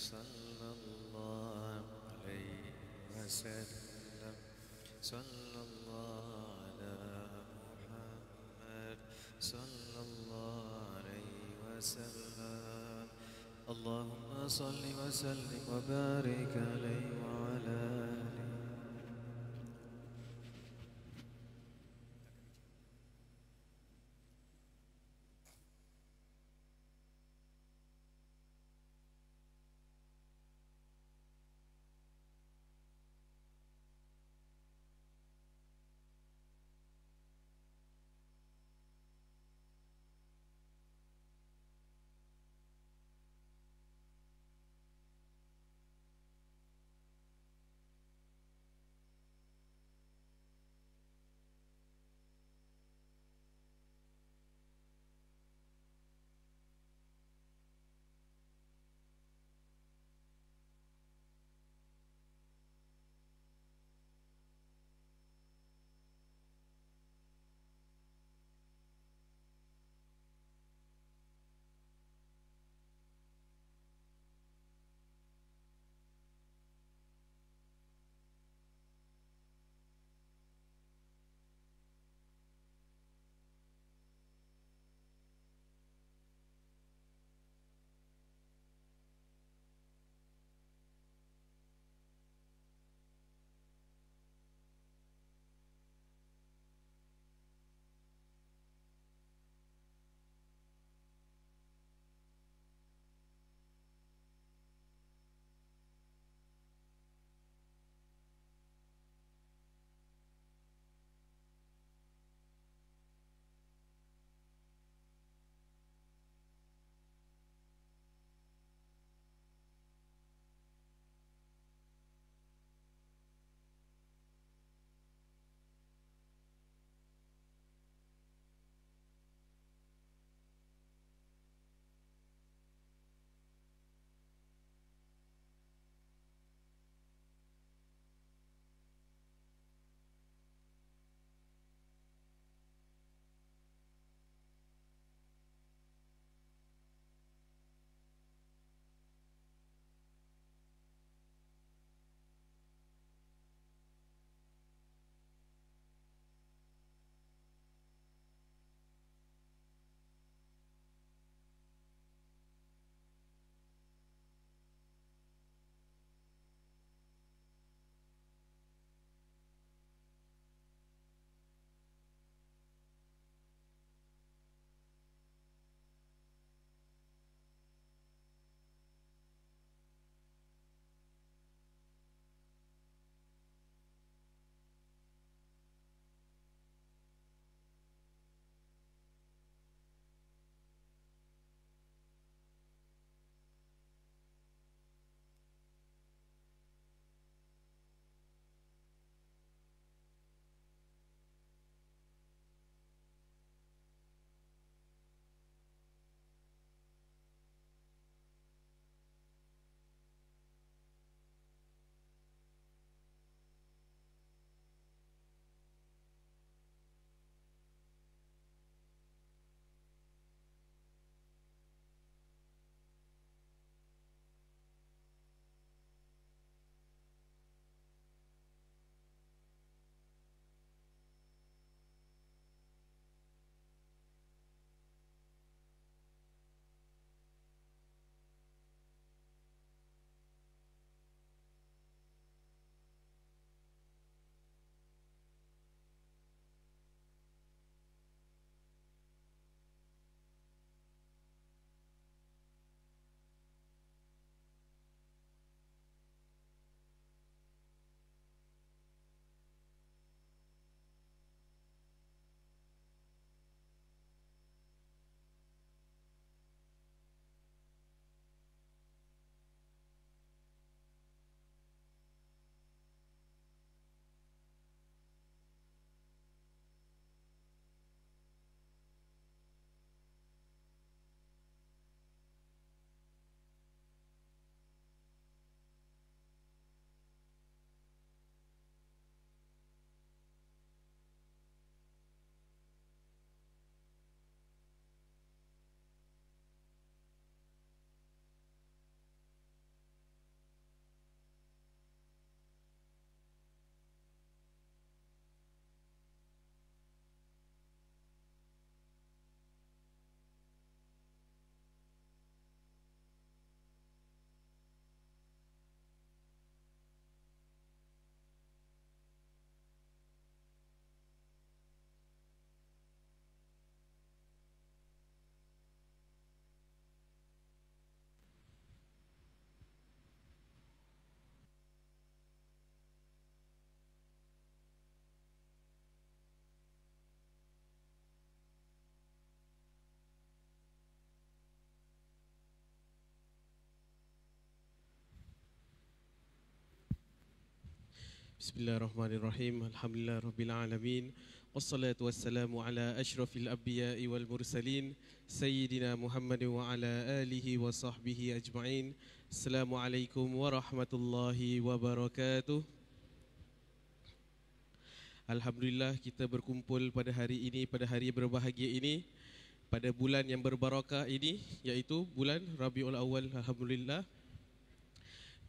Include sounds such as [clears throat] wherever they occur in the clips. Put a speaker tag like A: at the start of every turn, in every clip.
A: صلى الله عليه وسلم. صلى الله على محمد صلى الله عليه وسلم. اللهم صل وسلم وبارك عليه وعلى
B: Bismillahirrahmanirrahim. Alhamdulillah Rabbil Alamin. Wassalatu wassalamu ala ashrafil anbiya'i wal mursalin Sayyidina Muhammad wa ala alihi wa sahbihi ajma'in Assalamualaikum warahmatullahi wabarakatuh Alhamdulillah kita berkumpul pada hari ini, pada hari berbahagia ini Pada bulan yang berbarakah ini Iaitu bulan Rabiul Awal Alhamdulillah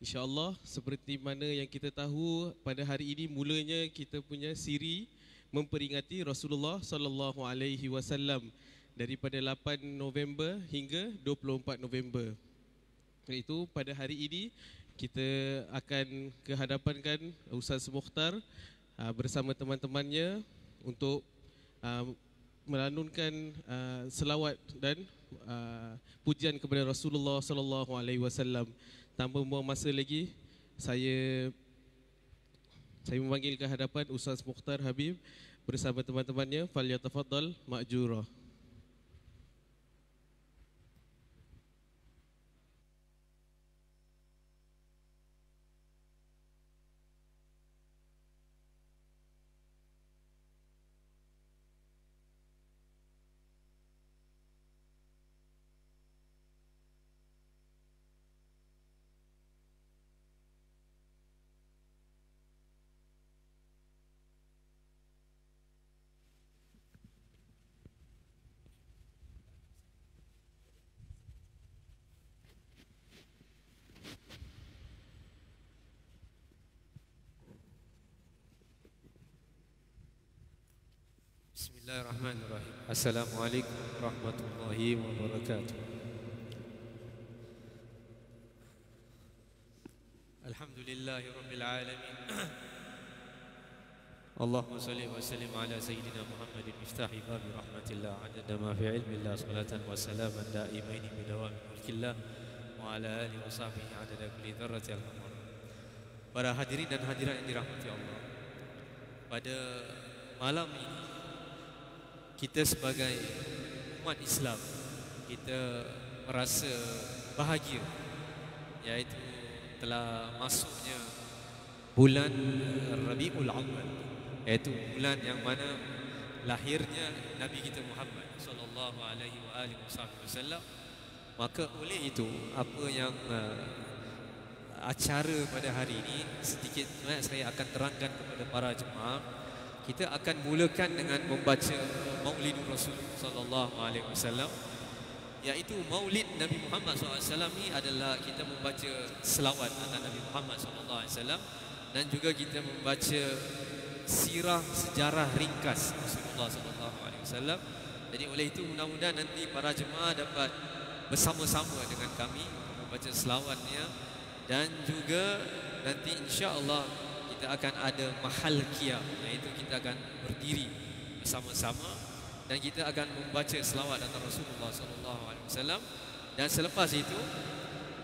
B: InsyaAllah seperti mana yang kita tahu pada hari ini mulanya kita punya siri memperingati Rasulullah sallallahu alaihi wasallam daripada 8 November hingga 24 November. Itu pada hari ini kita akan kehadapankan Ustaz Mukhtar uh, bersama teman-temannya untuk uh, melanunkan uh, selawat dan pujian kepada Rasulullah sallallahu alaihi wasallam. Tanpa membuang masa lagi, saya saya memanggil ke hadapan Ustaz Mukhtar Habib bersama teman-temannya. Falyatafaddal الله
C: الرحمن الرحيم. السلام عليكم ورحمة الله وبركاته. الحمد لله رب العالمين. اللهم صل وسلم على سيدنا محمد المفتاح باب رحمة الله عدد ما في علم الله صلاة وسلاما دائمين بدوام ملك الله وعلى آله وصحبه عدد كل ذرة القمر Para hadirin dan hadirat yang dirahmati Allah. Pada malam ini Kita sebagai umat Islam Kita merasa bahagia Iaitu telah masuknya bulan Rabiul Awal Iaitu bulan yang mana lahirnya Nabi kita Muhammad sallallahu alaihi wa alihi wasallam. Maka oleh itu apa yang uh, acara pada hari ini sedikit saya akan terangkan kepada para jemaah kita akan mulakan dengan membaca Maulid Rasul sallallahu alaihi wasallam iaitu Maulid Nabi Muhammad SAW ini adalah kita membaca selawat atas Nabi Muhammad SAW dan juga kita membaca sirah sejarah ringkas Rasulullah SAW. Jadi oleh itu mudah-mudahan nanti para jemaah dapat bersama-sama dengan kami membaca selawatnya dan juga nanti insya-Allah kita akan ada mahal qiyam iaitu kita akan berdiri bersama-sama dan kita akan membaca selawat atas Rasulullah sallallahu alaihi wasallam. Dan selepas itu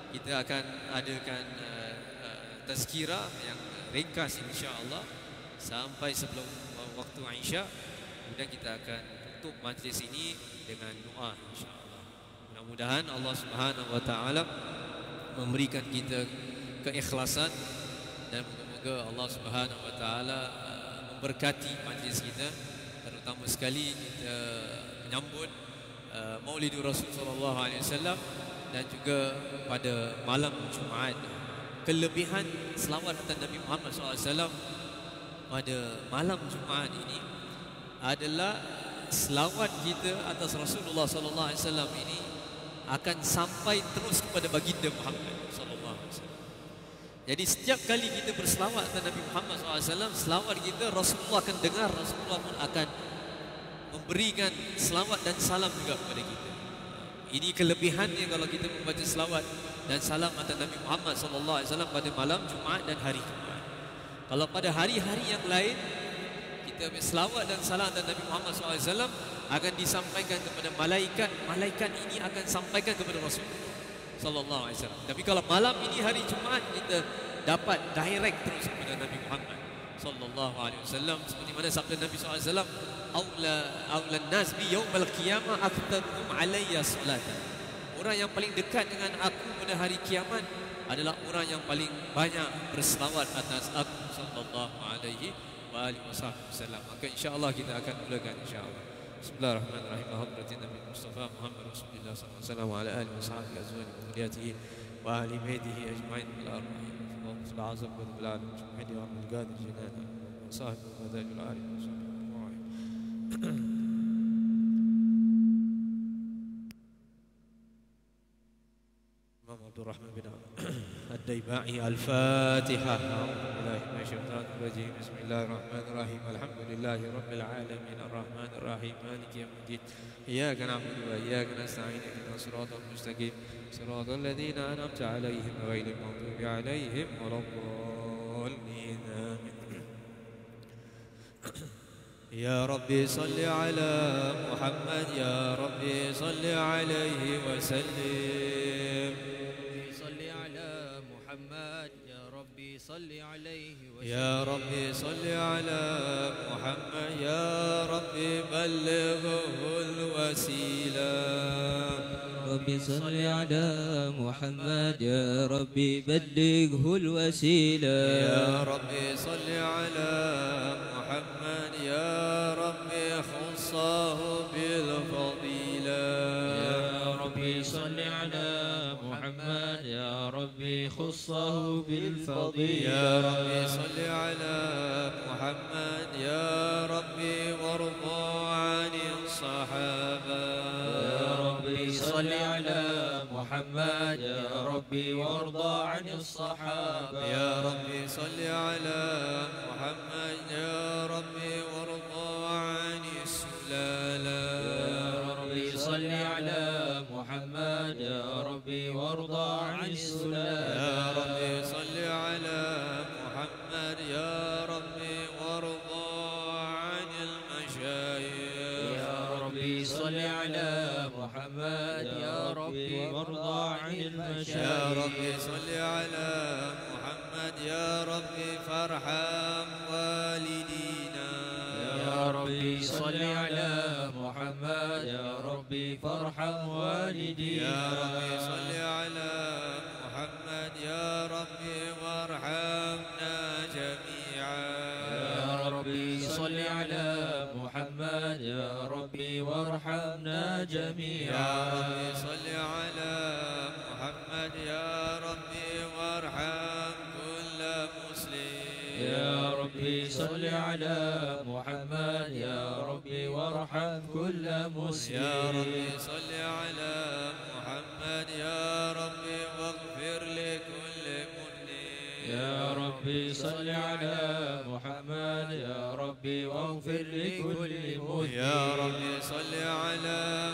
C: kita akan adakan uh, uh, tazkirah yang ringkas insya-Allah sampai sebelum waktu Aisyah kemudian kita akan tutup majlis ini dengan doa insya-Allah. Mudah-mudahan Allah Subhanahu wa taala memberikan kita keikhlasan dan moga-moga Allah Subhanahu wa taala uh, memberkati majlis kita terutama sekali kita menyambut uh, Maulidur Rasul sallallahu alaihi wasallam dan juga pada malam Jumaat kelebihan selawat atas Nabi Muhammad SAW pada malam Jumaat ini adalah selawat kita atas Rasulullah sallallahu alaihi wasallam ini akan sampai terus kepada baginda Muhammad sallallahu alaihi wasallam. Jadi setiap kali kita berselawat atas Nabi Muhammad SAW, selawat kita Rasulullah akan dengar, Rasulullah pun akan memberikan selawat dan salam juga kepada kita. Ini kelebihannya kalau kita membaca selawat dan salam atas Nabi Muhammad SAW pada malam Jumaat dan hari Jumaat. Kalau pada hari-hari yang lain kita selawat dan salam atas Nabi Muhammad SAW akan disampaikan kepada malaikat, malaikat ini akan sampaikan kepada Rasul sallallahu alaihi wasallam. Tapi kalau malam ini hari Jumaat kita dapat direct terus kepada Nabi Muhammad sallallahu alaihi wasallam seperti mana sabda Nabi wasallam aula aula nas bi yaumal qiyamah aktsaruhum alayya salatan
D: Orang yang paling dekat dengan aku pada hari kiamat adalah orang yang paling banyak berselawat atas aku sallallahu alaihi wasallam. Maka insya-Allah kita akan mulakan insya-Allah. بسم الله الرحمن الرحيم. حضرة النبي المصطفى محمد رسول الله صلى الله عليه وسلم وعلى آله وصحبه أزواجه وذريته وأهل بيته أجمعين بالأرحام اللهم صل على سيدنا العالم محمد وعلى القادر جنانه وصاحبه وذاك العالم. وصحبه عبد الرحمن بن الديباعي. الفاتحة. بسم الله الرحمن الرحيم. الحمد لله رب العالمين. الرحمن الرحيم. مالك يوم الدين. إياك نعبد وإياك نستعين. اهدنا الصراط المستقيم. صراط الذين أنعمت عليهم غير المغضوب عليهم ولا الضالين. يا ربي صل على محمد. يا ربي صل عليه وسلم.
E: صل عليه وسلم.
D: يا ربي صل على محمد. يا ربي بلغه الوسيلة.
E: ربي صل على محمد. يا ربي بلغه الوسيلة.
D: يا ربي صل على محمد. يا ربي خصه
E: ربي خصه بالفضيلة.
D: يا ربي صل على محمد يا ربي وارضى عن الصحابة
E: يا ربي صل على محمد يا ربي وارضى عن الصحابة
D: يا ربي صل على يا ربي فارحم والدينا.
E: يا ربي صل على محمد. يا ربي فارحم والدي
D: يا ربي صل على محمد. يا ربي وارحمنا جميعا.
E: يا ربي صل على محمد. يا ربي وارحمنا
D: يا
E: جميعا
D: ربي صل على محمد يا ربي وارحم كل مسلم.
E: يا ربي صل على محمد يا ربي
D: واغفر لكل مذنب
E: يا ربي صل على محمد يا ربي واغفر لكل مذنب
D: يا ربي صل على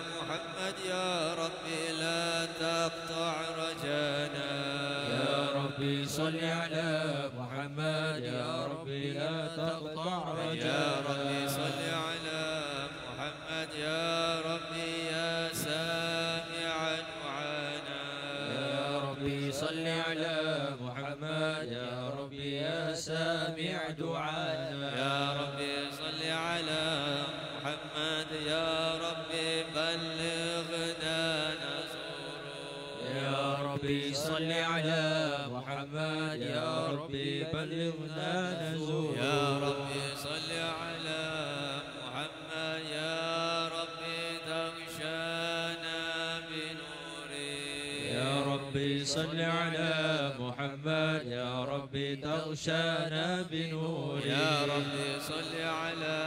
D: ربي تغشانا
E: بنور
D: يا ربي صل على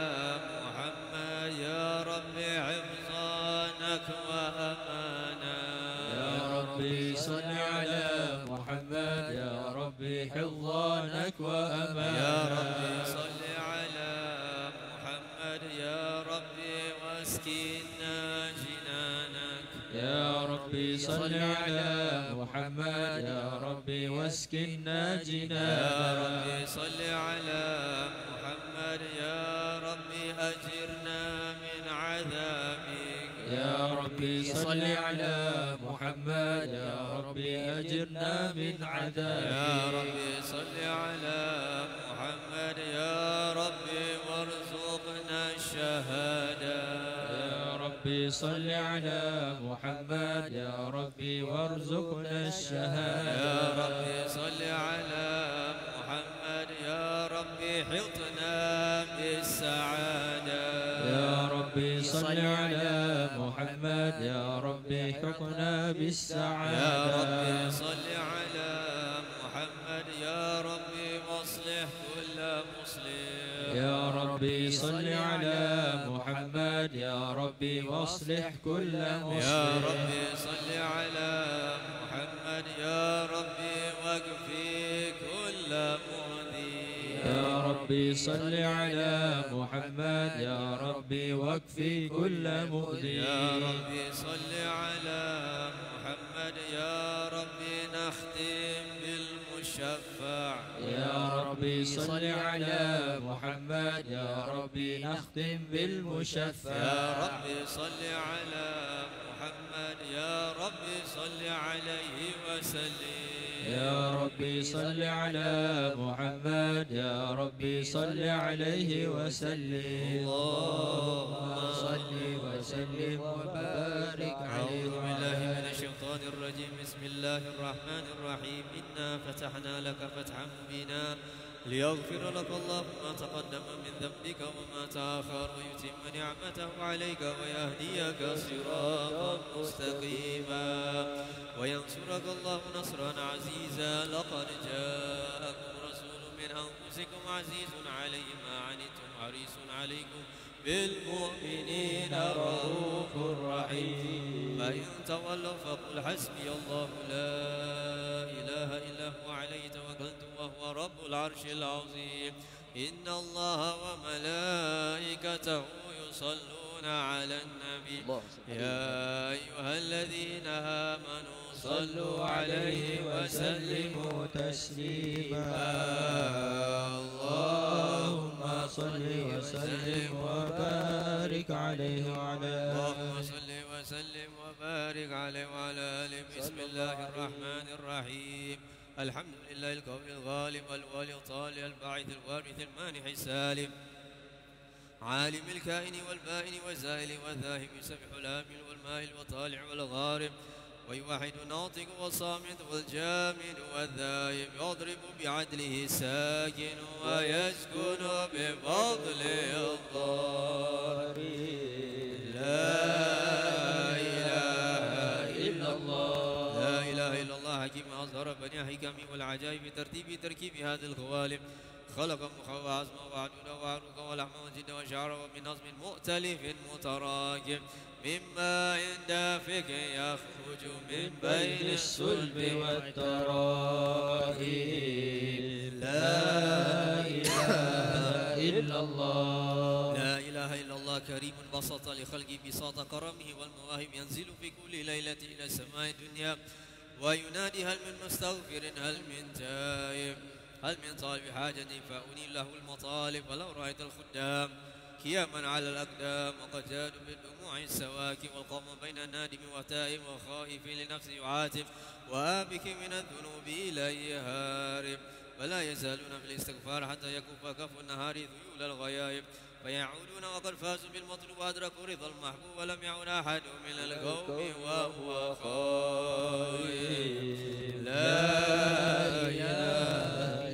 D: يا جنانك
E: ربي صل على محمد. يا ربي
D: أجرنا من عذابك.
E: يا ربي صل على محمد. يا ربي أجرنا من
D: يا
E: عذابك
D: ربي صل على
E: صل على محمد يا ربي وارزقنا الشهادة.
D: يا ربي صل على محمد يا ربي حطنا بالسعادة.
E: يا ربي صل على محمد يا ربي حقنا بالسعادة
D: يا ربي صل ربي واصلح كل
E: يا مسلم
D: ربي صل على محمد يا ربي واكفي كل مؤذي
E: يا ربي صل على محمد يا ربي واكفي كل مؤذي
D: يا ربي صل على محمد يا ربي نختم بالمشفع
E: يا ربي صل على محمد. يا ربي نختم بالمشفع.
D: يا ربي صل على محمد. يا ربي صل عليه وسلم.
E: يا ربي صل على محمد. يا ربي صل عليه وسلم. اللهم صل وسلم وبارك
D: بسم الله الرحمن الرحيم. إنا فتحنا لك فتحا مبينا ليغفر لك الله ما تقدم من ذنبك وما تأخر ويتم نعمته عليك ويهديك صراطا مستقيما وينصرك الله نصرا عزيزا. لقد جاءكم رسول من أنفسكم عزيز عليه ما عنتم حريص عليكم بالمؤمنين رؤوف رحيم. فإن تولوا فقل حسبي الله لا إله إلا هو عليه توكلت وهو رب العرش العظيم. إن الله وملائكته يصلون على النبي. يا أيها الذين آمنوا صلوا عليه وسلموا
E: تسليما. اللهم صل وسلم وبارك عليه وعلى
D: اللهم صل وسلم وبارك عليه وعلى آله. بسم الله الرحمن الرحيم. الحمد لله القوي الغالب الوالي الطالع الباعث الوارث المانح السالم. عالم الكائن والبائن والزائل والذاهب يسبح الآمل والمائل والطالع والغارب ويوحد الناطق والصامت والجامد والذاهب يضرب بعدله الساكن ويسكن بفضله الضارب لا إله إلا الله. لا إله إلا الله. حكيم أصدر بني حكم والعجائب بترتيب تركيب هذه القوالب. خلق مخ وعزم وعدود وعروق ولحم وجد وشعر ومن نظم مؤتلف متراكب مما دافك يخرج من بين الصلب والترائب
E: لا إله إلا الله.
D: لا إله إلا الله كريم بسط لخلقه بساط كرمه والمواهب ينزل في كل ليلة إلى السماء الدنيا. وينادي هل من مستغفر هل من تائب. هل من طالب حاجة فأني له المطالب؟ ولو رأيت الخدام كياما على الأقدام وقد زادوا بالدموع السواكب والقوم بين النادم وتائب وخائف لنفسه يعاتب وآبك من الذنوب إليه هارب. ولا يزالون في الاستغفار حتى يكف كف النهار ذيول الغيائب. فيعودون وقد فازوا بالمطلوب وأدركوا رضا المحبوب ولم يعد أحد من القوم وهو خائف لا إله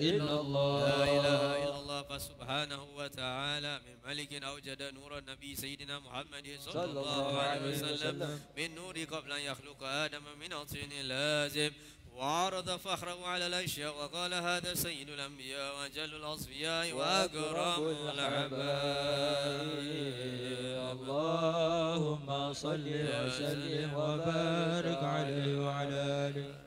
E: إلا الله.
D: لا إله إلا الله فسبحانه وتعالى من ملك أوجد نور النبي سيدنا محمد صلى الله عليه وسلم من نور قبل أن يخلق آدم من طين لازم. وعرض فخره على الأشياء وقال هذا سيد الأنبياء وأجل الأصفياء وأكرم العباد
E: اللهم صل وسلم وبارك عليه وعلى آله.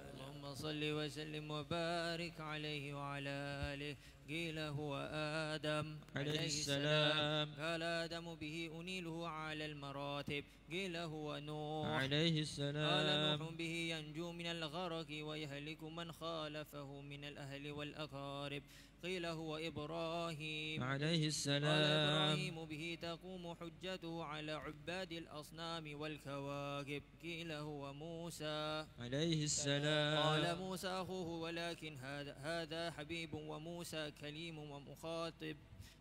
F: صل وسلم وبارك عليه وعلى آله قيل هو آدم
E: عليه السلام.
F: قال آدم به أنيله على المراتب. قيل هو نوح.
E: عليه
F: قال
E: السلام
F: نوح به ينجو من الغرق ويهلك من خالفه من الأهل والأقارب. قيل هو إبراهيم.
E: عليه
F: قال
E: السلام.
F: إبراهيم به تقوم حجته على عباد الأصنام والكواكب. قيل هو موسى.
E: عليه السلام.
F: قال موسى أخوه ولكن هذا هذا حبيب وموسى كليم ومخاطب.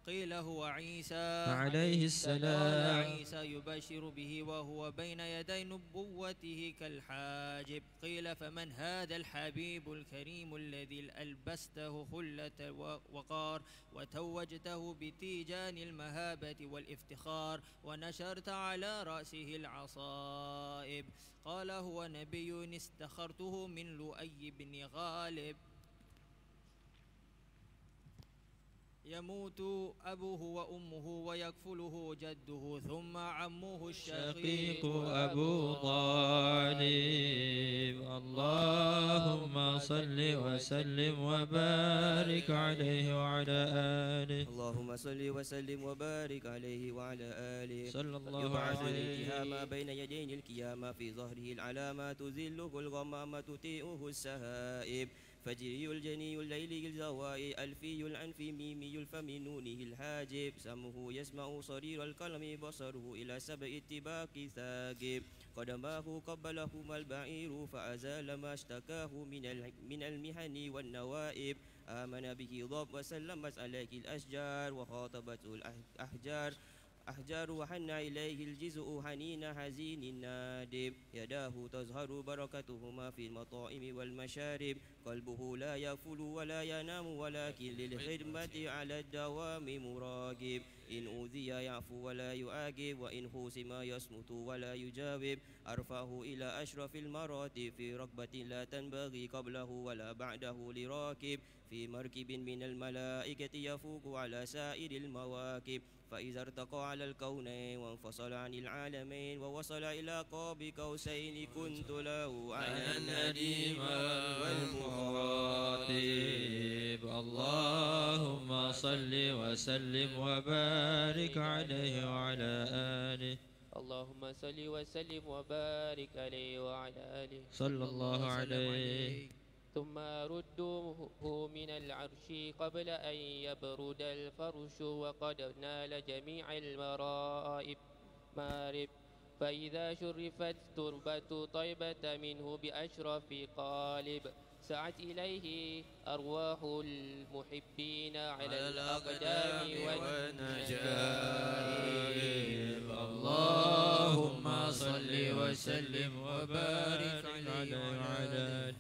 F: قيل هو عيسى.
E: عليه السلام.
F: قال عيسى يبشر به وهو بين يدي نبوته كالحاجب. قيل فمن هذا الحبيب الكريم الذي ألبسته خلة وقار وتوجته بتيجان المهابة والإفتخار ونشرت على رأسه العصائب. قال هو نبي استخرته من لؤي بن غالب. يموت أبوه وأمه ويكفله جده ثم عمه الشقيق
E: شقيق أبو طالب. اللهم صل وسلم وبارك عليه وعلى آله.
G: اللهم صل وسلم وبارك عليه وعلى آله.
E: صلى الله
G: يبعث
E: عليه.
G: الاتهام بين يدين القيامة في ظهره العلامات تذله الغمامة تطيئه السهائب. فجري الجني الليل الزوائي ألفي الأنف ميمي الفم نونه الحاجب. سمه يسمع صرير القلم بصره إلى سبع اتباق ثاقب. قدماه قبلهما البعير فأزال ما اشتكاه من من المحن والنوائب. آمن به ضب وسلمت عليه الأشجار وخاطبته الأحجار أحجار وحن إليه الجزء حنين حزين نادب. يداه تظهر بركتهما في المطائم والمشارب. قلبه لا يفل ولا ينام ولكن للخدمة على الدوام مراقب. إن أوذي يعفو ولا يعاقب وإن خوسم يصمت ولا يجاوب. أرفعه إلى أشرف المراتب. في ركبة لا تنبغي قبله ولا بعده لراكب. في مركب من الملائكة يفوق على سائر المواكب. فإذا ارتقى على الكونين وانفصل عن العالمين ووصل إلى قاب قوسين كنت له على النديم والمخاطب.
E: اللهم صل وسلم وبارك عليه وعلى آله.
H: اللهم صل وسلم وبارك عليه وعلى آله.
E: صلى الله عليه.
H: ثم ردوه من العرش قبل أن يبرد الفرش وقد نال جميع المرائب. مارب. فإذا شرفت تربة طيبة منه بأشرف قالب. سعت إليه أرواح المحبين على الأقدام والنجائب.
E: اللهم صل وسلم وبارك عليه وعلى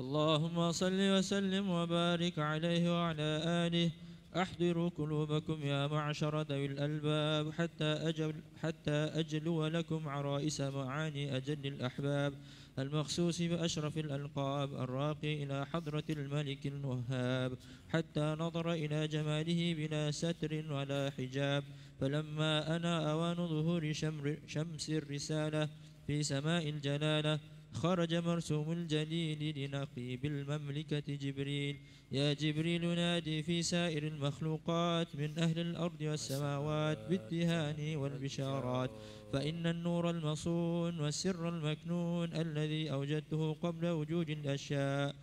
E: اللهم صل وسلم وبارك عليه وعلى آله. أحضروا قلوبكم يا معشر ذوي الألباب حتى أجل حتى أجلو لكم عرائس معاني أجل الأحباب. المخصوص بأشرف الألقاب الراقي إلى حضرة الملك الوهاب. حتى نظر إلى جماله بلا ستر ولا حجاب. فلما أنا أوان ظهور شمر شمس الرسالة في سماء الجلالة خرج مرسوم الجليل لنقيب المملكة جبريل. يا جبريل نادي في سائر المخلوقات من أهل الأرض والسماوات بالتهاني والبشارات. فإن النور المصون والسر المكنون الذي أوجدته قبل وجود الأشياء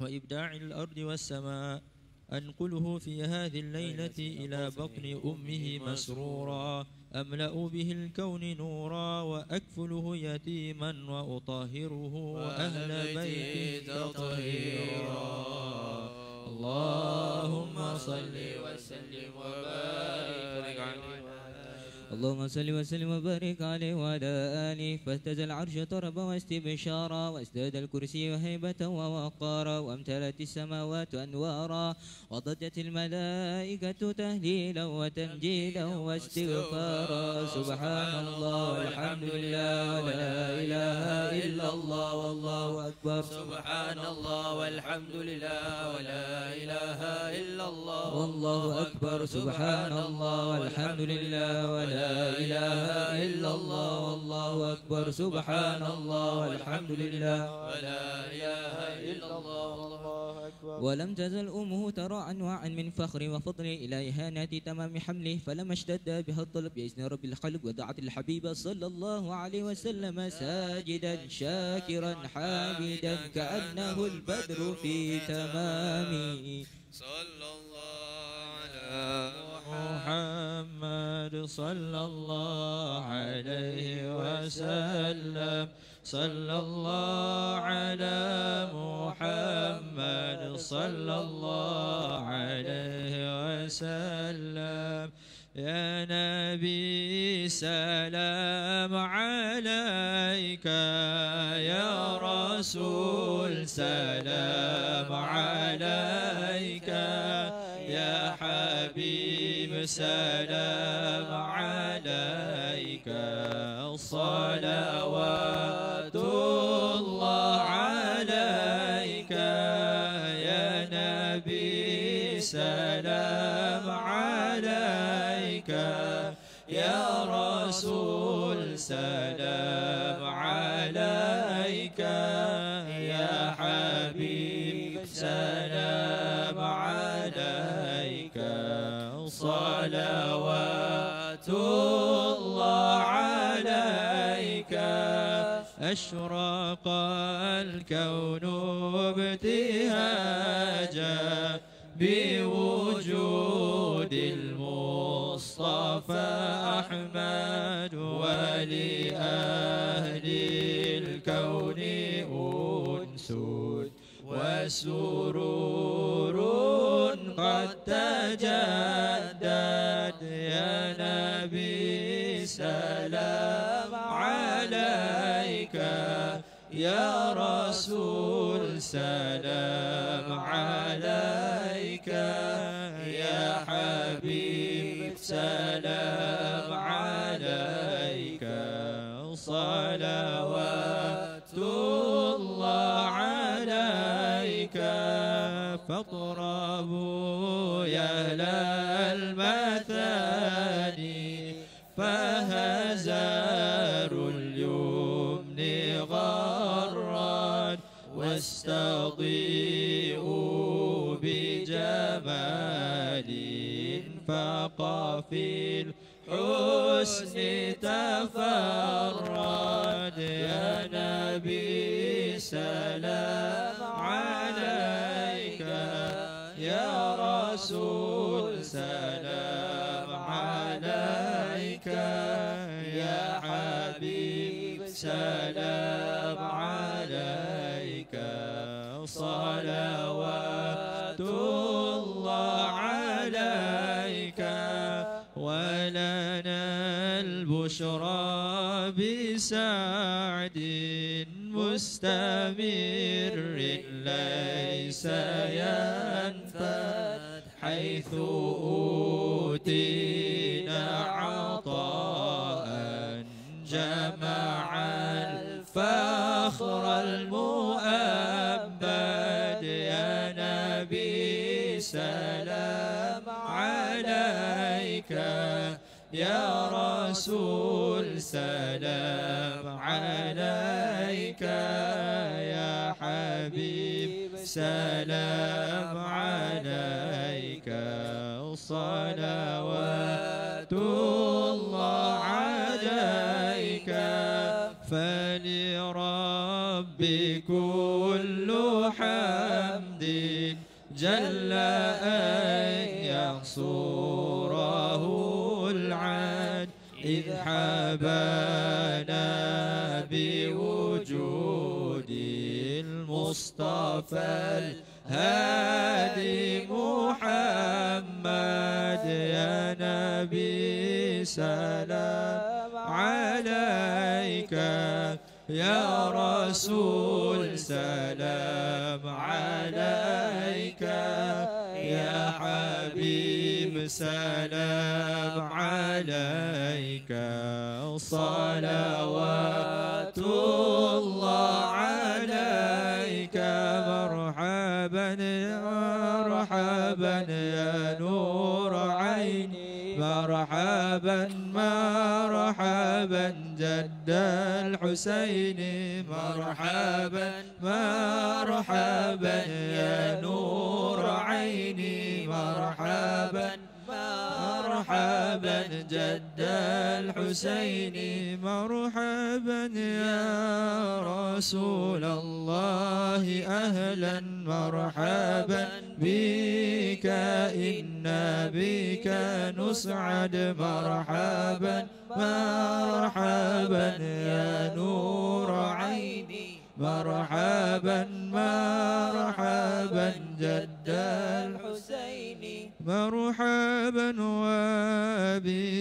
E: وإبداع الأرض والسماء أنقله في هذه الليلة إلى بطن أمه مسرورا. أملأ به الكون نورا وأكفله يتيما وأطهره وأهل اللهم صل وسلم وبارك عليه
I: وعلى آله. فاهتز العرش طربا واستبشارا وازداد الكرسي هيبة ووقارا وامتلت السماوات أنوارا. وضجت الملائكة تهليلا وتمجيدا واستغفارا. سبحان الله والحمد لله ولا إله إلا الله والله أكبر.
E: سبحان الله والحمد لله ولا إله إلا الله
I: والله أكبر. سبحان الله والحمد لله ولا إله إلا الله والله أكبر. سبحان الله والحمد لله.
E: ولا إله إلا الله والله أكبر.
I: ولم تزل أمه ترى أنواعا من فخر وفضل إلى إهانة تمام حمله فلما اشتد بها الطلب. بإذن رب الخلق ودعت الحبيب صلى الله عليه وسلم ساجدا شاكرا حامدا كأنه البدر في تمامه.
E: صلى الله محمد صلى الله عليه وسلم. صلى الله على محمد صلى الله عليه وسلم. يا نبي سلام عليك يا رسول سلام عليك. يا حبيب سلام عليك. صلوات الله عليك. يا نبي سلام عليك. يا رسول سلام أشرق الكون ابتهاجا بوجود المصطفى أحمد ولأهل الكون أنس وسرور قد تجدد يا نبي سلام. يا رسول سلام عليك. يا حبيب سلام عليك. صلوات الله عليك. فاقربوا يا لا فقفي الحسن تفرد. يا نبي سلام عليك. يا رسول سلام عليك. يا حبيب سلام البشرى بسعد مستمر ليس ينفد حيث أوتينا عطاء جمع الفخر المؤبد يا نبي سلام عليك. يا رسول سلام عليك يا حبيب سلام عليك. صلوات الله عليك. فلرب كل حمد جل أن إذ حبانا بوجود المصطفى الهادي محمد يا نبي سلام عليك يا رسول سلام عليك حبيب سلام عليك. صلوات الله عليك. مرحبا مرحبا يا نور عيني. مرحبا مرحبا جد الحسين. مرحبا مرحبا يا نور عيني. مرحبا مرحبا جد الحسين مرحبا يا رسول الله أهلا مرحبا بك إنا بك نسعد مرحبا مرحبا يا نور عيني. مرحبا مرحبا جد الحسين. مرحبا وبجاهي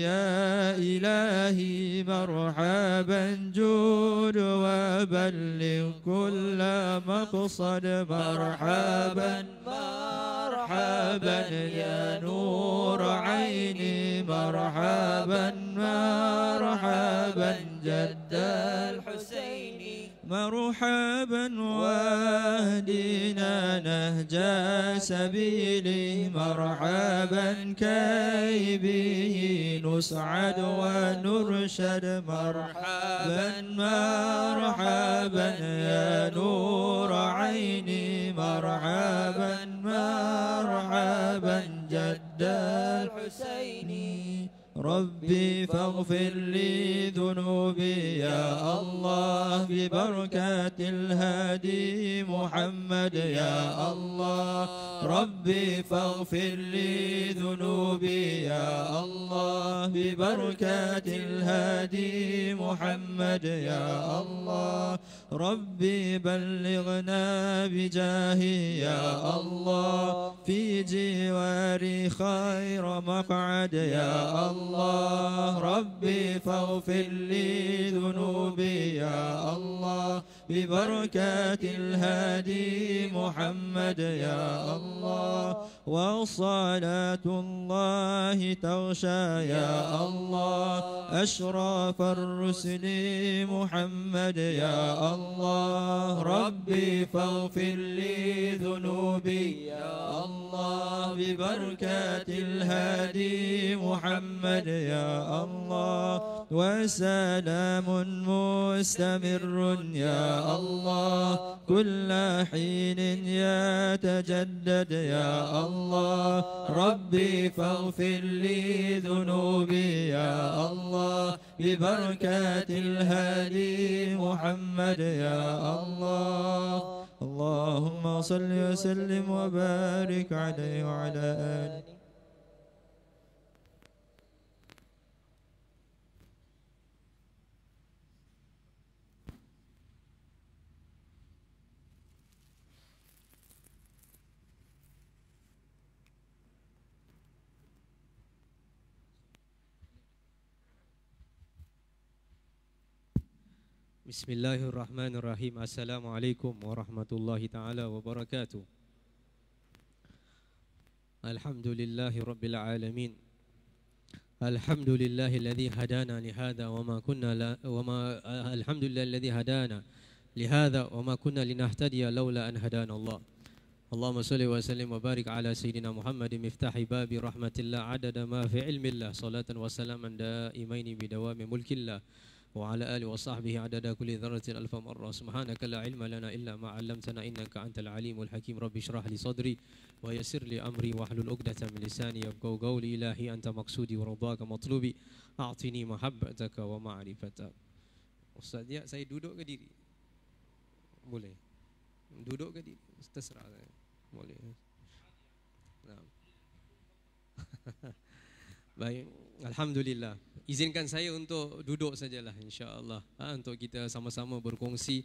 E: يا إلهي مرحبا جود وبلغ كل مقصد. مرحبا مرحبا يا نور عيني مرحبا مرحبا جد الحسين. مرحبا واهدنا نهج سبيلي مرحبا كي به نسعد ونرشد. مرحبا مرحبا يا نور عيني. مرحبا مرحبا جد الحسين. ربي فاغفر لي ذنوبي يا الله ببركة الهادي محمد يا الله. ربي فاغفر لي ذنوبي يا الله ببركة الهادي محمد يا الله. ربي بلغنا بجاهي يا الله. في جواري خير مقعد يا الله. ربي فاغفر لي ذنوبي يا الله. ببركة الهادي محمد يا الله وصلاة الله تغشى يا الله أشرف الرسل محمد يا الله. ربي فاغفر لي ذنوبي يا الله ببركة الهادي محمد يا الله. وسلام مستمر يا الله. كل حين يتجدد يا الله. ربي فاغفر لي ذنوبي يا الله. ببركة الهادي محمد يا الله. اللهم صل وسلم وبارك عليه وعلى آله
C: بسم الله الرحمن الرحيم السلام عليكم ورحمة الله تعالى وبركاته الحمد لله رب العالمين الحمد لله الذي هدانا لهذا وما كنا لا وما الحمد لله الذي هدانا لهذا وما كنا لنهتدي لولا أن هدانا الله اللهم صل وسلم وبارك على سيدنا محمد مفتاح باب رحمة الله عدد ما في علم الله صلاة وسلاما دائمين بدوام ملك الله وعلى آله وصحبه عدد كل ذرة ألف مرة سبحانك لا علم لنا إلا ما علمتنا إنك أنت العليم الحكيم رب اشرح لي صدري ويسر لي أمري واحلل عقدة من لساني يفقهوا قولي إلهي أنت مقصودي ورضاك مطلوبي أعطني محبتك ومعرفتك Ustaz dia saya duduk ke diri? Boleh. Duduk ke diri? Terserah saya. Baik, alhamdulillah. Izinkan saya untuk duduk sajalah insya-Allah ha, untuk kita sama-sama berkongsi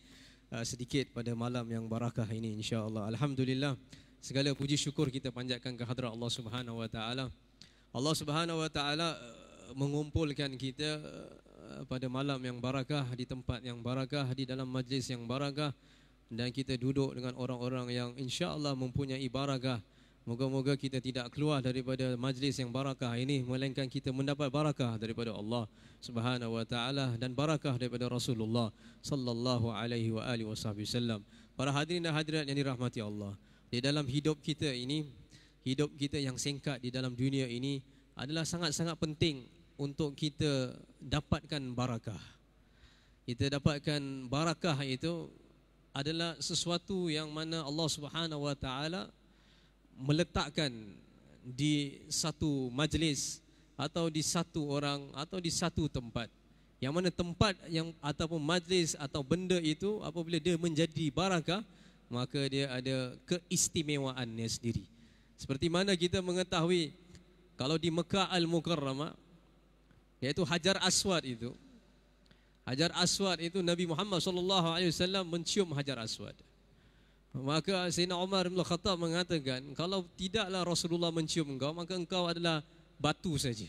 C: uh, sedikit pada malam yang barakah ini insya-Allah. Alhamdulillah. Segala puji syukur kita panjatkan ke hadrat Allah Subhanahu wa taala. Allah Subhanahu wa taala uh, mengumpulkan kita uh, pada malam yang barakah di tempat yang barakah di dalam majlis yang barakah dan kita duduk dengan orang-orang yang insya-Allah mempunyai barakah Moga-moga kita tidak keluar daripada majlis yang barakah ini melainkan kita mendapat barakah daripada Allah Subhanahu wa taala dan barakah daripada Rasulullah sallallahu alaihi wa alihi wasallam. Para hadirin dan hadirat yang dirahmati Allah, di dalam hidup kita ini, hidup kita yang singkat di dalam dunia ini adalah sangat-sangat penting untuk kita dapatkan barakah. Kita dapatkan barakah itu adalah sesuatu yang mana Allah Subhanahu wa taala meletakkan di satu majlis atau di satu orang atau di satu tempat. Yang mana tempat yang ataupun majlis atau benda itu apabila dia menjadi barakah maka dia ada keistimewaannya sendiri. Seperti mana kita mengetahui kalau di Mekah Al-Mukarramah iaitu Hajar Aswad itu Hajar Aswad itu Nabi Muhammad sallallahu alaihi wasallam mencium Hajar Aswad. Maka Sayyidina Umar bin Khattab mengatakan, kalau tidaklah Rasulullah mencium engkau, maka engkau adalah batu saja.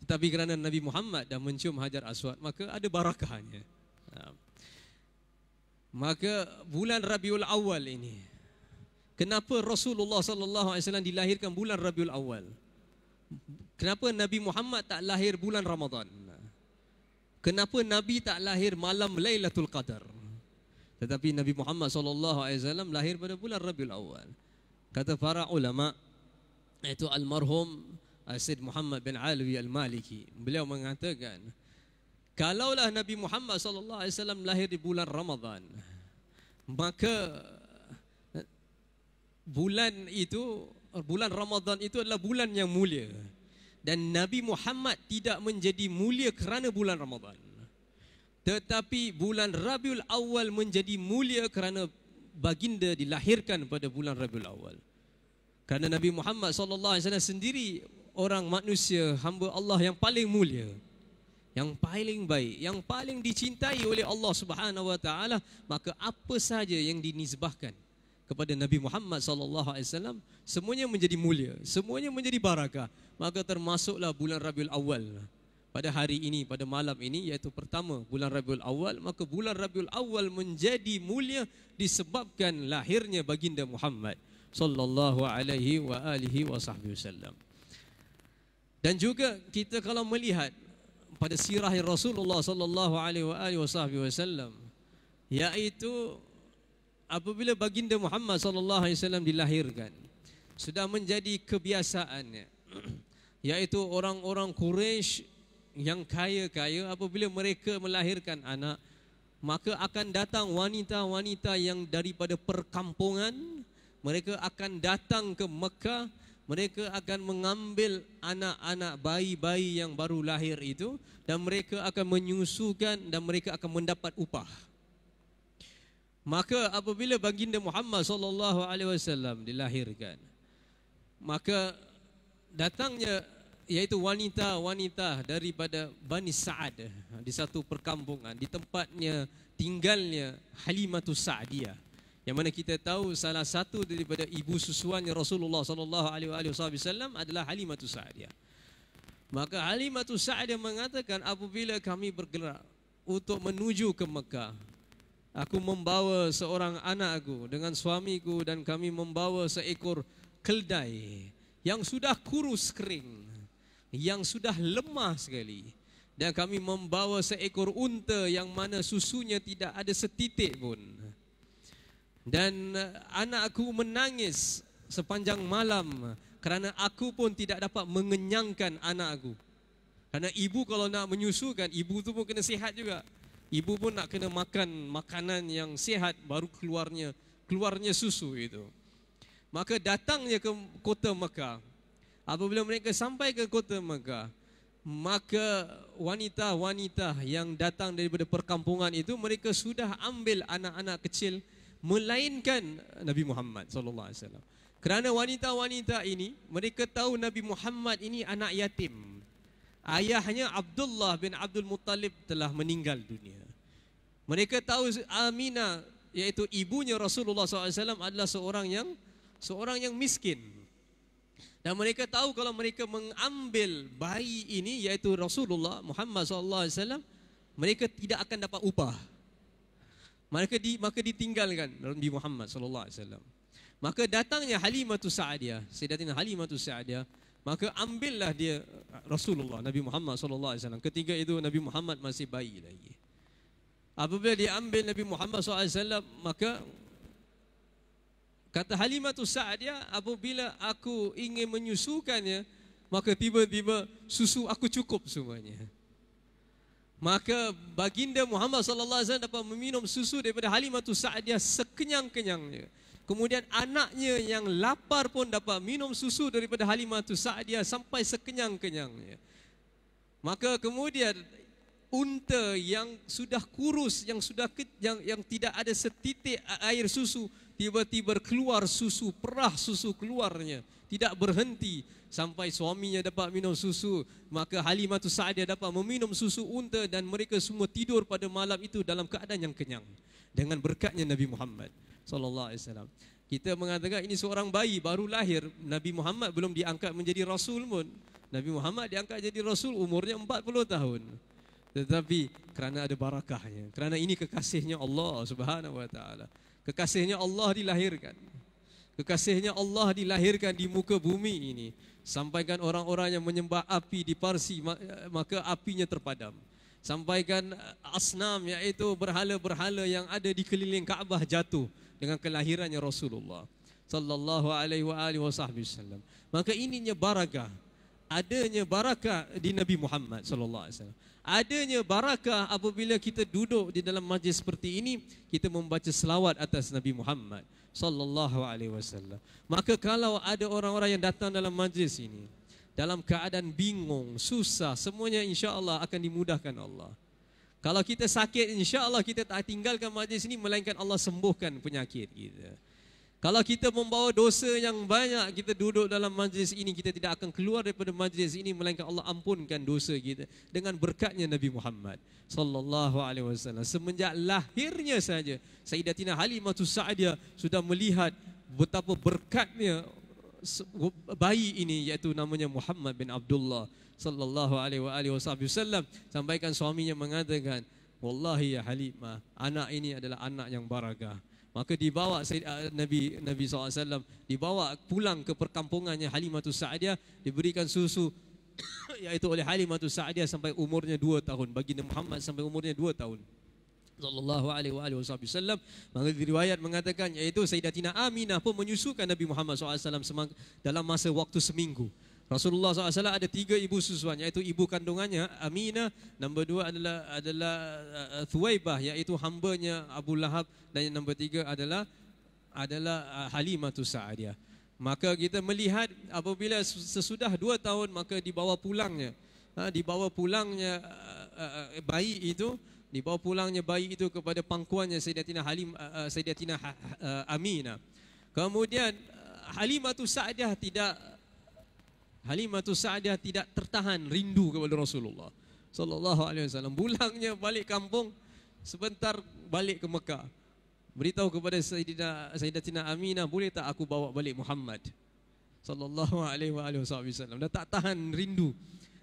C: Tetapi kerana Nabi Muhammad dah mencium Hajar Aswad, maka ada barakahnya. Ha. Maka bulan Rabiul Awal ini, kenapa Rasulullah sallallahu alaihi wasallam dilahirkan bulan Rabiul Awal? Kenapa Nabi Muhammad tak lahir bulan Ramadan? Kenapa Nabi tak lahir malam Lailatul Qadar? Tetapi Nabi Muhammad sallallahu alaihi wasallam lahir pada bulan Rabiul Awal. Kata para ulama iaitu almarhum Said Muhammad bin Alwi Al-Maliki. Beliau mengatakan kalaulah Nabi Muhammad sallallahu alaihi wasallam lahir di bulan Ramadan maka bulan itu bulan Ramadan itu adalah bulan yang mulia dan Nabi Muhammad tidak menjadi mulia kerana bulan Ramadan tetapi bulan Rabiul Awal menjadi mulia kerana baginda dilahirkan pada bulan Rabiul Awal. Kerana Nabi Muhammad sallallahu alaihi wasallam sendiri orang manusia hamba Allah yang paling mulia. Yang paling baik, yang paling dicintai oleh Allah Subhanahu wa taala, maka apa saja yang dinisbahkan kepada Nabi Muhammad sallallahu alaihi wasallam semuanya menjadi mulia, semuanya menjadi barakah. Maka termasuklah bulan Rabiul Awal pada hari ini pada malam ini iaitu pertama bulan Rabiul Awal maka bulan Rabiul Awal menjadi mulia disebabkan lahirnya baginda Muhammad sallallahu alaihi wa alihi wasallam. Dan juga kita kalau melihat pada sirah Rasulullah sallallahu alaihi wa alihi wasallam iaitu apabila baginda Muhammad sallallahu alaihi wasallam dilahirkan sudah menjadi kebiasaannya [clears throat] iaitu orang-orang Quraisy yang kaya-kaya apabila mereka melahirkan anak maka akan datang wanita-wanita yang daripada perkampungan. Mereka akan datang ke Mekah. Mereka akan mengambil anak-anak bayi-bayi yang baru lahir itu dan mereka akan menyusukan dan mereka akan mendapat upah. Maka apabila baginda Muhammad sallallahu alaihi wasallam dilahirkan maka datangnya iaitu wanita-wanita daripada Bani Sa'ad di satu perkampungan di tempatnya tinggalnya Halimatus Sa'diyah. Yang mana kita tahu salah satu daripada ibu susuannya Rasulullah sallallahu alaihi wasallam adalah Halimatus Sa'diyah. Maka Halimatus Sa'diyah mengatakan apabila kami bergerak untuk menuju ke Mekah aku membawa seorang anakku dengan suamiku dan kami membawa seekor keldai yang sudah kurus kering yang sudah lemah sekali. Dan kami membawa seekor unta yang mana susunya tidak ada setitik pun. Dan eh, anakku menangis sepanjang malam kerana aku pun tidak dapat mengenyangkan anakku kerana ibu kalau nak menyusukan ibu tu pun kena sihat juga. Ibu pun nak kena makan makanan yang sihat baru keluarnya keluarnya susu itu maka datangnya ke kota Mekah Apabila mereka sampai ke kota Mekah, maka wanita-wanita yang datang daripada perkampungan itu mereka sudah ambil anak-anak kecil melainkan Nabi Muhammad sallallahu alaihi wasallam. Kerana wanita-wanita ini mereka tahu Nabi Muhammad ini anak yatim. Ayahnya Abdullah bin Abdul Muttalib telah meninggal dunia. Mereka tahu Aminah iaitu ibunya Rasulullah SAW adalah seorang yang seorang yang miskin. Dan mereka tahu kalau mereka mengambil bayi ini iaitu Rasulullah Muhammad sallallahu alaihi wasallam mereka tidak akan dapat upah. Mereka di, maka ditinggalkan Nabi Muhammad sallallahu alaihi wasallam. Maka datangnya Halimatus Sa'diyah, Sayyidatina Halimatus Sa'diyah, maka ambillah dia Rasulullah Nabi Muhammad sallallahu alaihi wasallam. Ketika itu Nabi Muhammad masih bayi lagi. Apabila dia ambil Nabi Muhammad sallallahu alaihi wasallam, maka Kata Halimatus Sa'diyah, apabila aku ingin menyusukannya, maka tiba-tiba susu aku cukup semuanya. Maka baginda Muhammad sallallahu alaihi wasallam dapat meminum susu daripada Halimatus Sa'diyah sekenyang-kenyangnya. Kemudian anaknya yang lapar pun dapat minum susu daripada Halimatus Sa'diyah sampai sekenyang-kenyangnya. Maka kemudian unta yang sudah kurus, yang sudah yang yang tidak ada setitik air susu, tiba-tiba keluar susu, perah susu keluarnya, tidak berhenti sampai suaminya dapat minum susu, maka Halimatus Sa'diyah dapat meminum susu unta dan mereka semua tidur pada malam itu dalam keadaan yang kenyang dengan berkatnya Nabi Muhammad sallallahu alaihi wasallam. Kita mengatakan ini seorang bayi baru lahir, Nabi Muhammad belum diangkat menjadi rasul pun. Nabi Muhammad diangkat jadi rasul umurnya 40 tahun. Tetapi kerana ada barakahnya, kerana ini kekasihnya Allah Subhanahu wa taala. Kekasihnya Allah dilahirkan. Kekasihnya Allah dilahirkan di muka bumi ini. Sampaikan orang-orang yang menyembah api di Parsi maka apinya terpadam. Sampaikan asnam iaitu berhala-berhala yang ada di keliling Kaabah jatuh dengan kelahirannya Rasulullah sallallahu alaihi wa alihi wasallam. Maka ininya barakah. Adanya barakah di Nabi Muhammad sallallahu alaihi wasallam. Adanya barakah apabila kita duduk di dalam majlis seperti ini, kita membaca selawat atas Nabi Muhammad sallallahu alaihi wasallam. Maka kalau ada orang-orang yang datang dalam majlis ini dalam keadaan bingung, susah, semuanya insya-Allah akan dimudahkan Allah. Kalau kita sakit, insya Allah kita tak tinggalkan majlis ini melainkan Allah sembuhkan penyakit kita. Kalau kita membawa dosa yang banyak, kita duduk dalam majlis ini, kita tidak akan keluar daripada majlis ini melainkan Allah ampunkan dosa kita dengan berkatnya Nabi Muhammad sallallahu alaihi wasallam. Semenjak lahirnya saja, Sayyidatina Halimatus Sa'diyah sudah melihat betapa berkatnya bayi ini iaitu namanya Muhammad bin Abdullah sallallahu alaihi wasallam sampaikan suaminya mengatakan wallahi ya Halimah anak ini adalah anak yang barakah maka dibawa uh, Nabi Nabi SAW dibawa pulang ke perkampungannya Halimatus Sa'diyah diberikan susu [coughs] iaitu oleh Halimatus Sa'diyah sampai umurnya 2 tahun. Baginda Muhammad sampai umurnya 2 tahun. Sallallahu alaihi wa alihi wasallam. Maka riwayat mengatakan iaitu Sayyidatina Aminah pun menyusukan Nabi Muhammad SAW dalam masa waktu seminggu Rasulullah SAW ada tiga ibu susuan iaitu ibu kandungannya Aminah nombor dua adalah adalah uh, Thuwaibah iaitu hambanya Abu Lahab dan yang nombor tiga adalah adalah uh, Halimatus Sa'adiyah maka kita melihat apabila sesudah dua tahun maka dibawa pulangnya. Ha, dibawa pulangnya uh, uh, bayi itu dibawa pulangnya bayi itu kepada pangkuannya Sayyidatina Halim uh, uh Sayyidatina uh, Aminah. Kemudian uh, Halimatus Sa'adiyah tidak Halimatus Sa'diyah tidak tertahan rindu kepada Rasulullah sallallahu alaihi wasallam. Pulangnya balik kampung sebentar balik ke Mekah. Beritahu kepada Sayyidina Sayyidatina Aminah, boleh tak aku bawa balik Muhammad sallallahu alaihi wasallam. Dah tak tahan rindu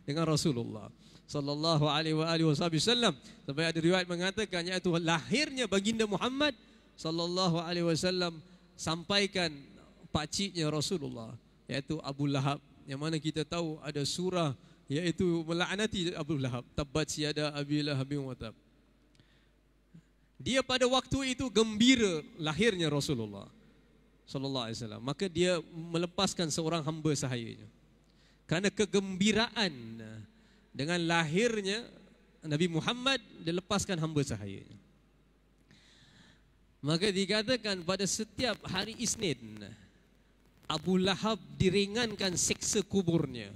C: dengan Rasulullah sallallahu alaihi wasallam. Sampai ada riwayat mengatakan iaitu lahirnya baginda Muhammad sallallahu alaihi wasallam sampaikan pakciknya Rasulullah iaitu Abu Lahab yang mana kita tahu ada surah iaitu melaknati Abu Lahab tabbat siada Abi Lahab bin Watab dia pada waktu itu gembira lahirnya Rasulullah sallallahu alaihi wasallam. Maka dia melepaskan seorang hamba sahayanya. Kerana kegembiraan dengan lahirnya Nabi Muhammad dia lepaskan hamba sahayanya. Maka dikatakan pada setiap hari Isnin Abu Lahab diringankan seksa kuburnya